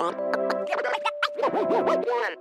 One.